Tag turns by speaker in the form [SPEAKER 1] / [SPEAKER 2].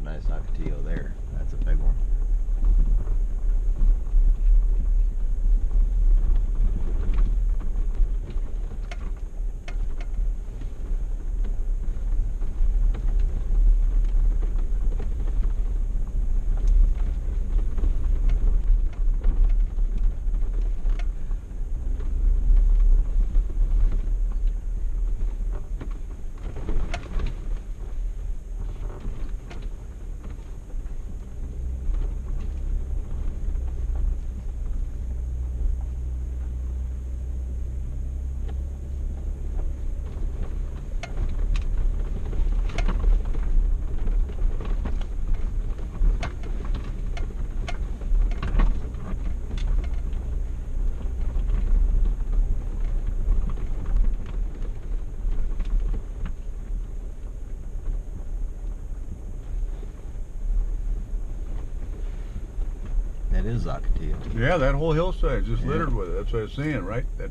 [SPEAKER 1] a nice ocotillo there. That's a big one. That is ocotillo.
[SPEAKER 2] Yeah, that whole hillside is just littered with it. That's what I was saying, right? That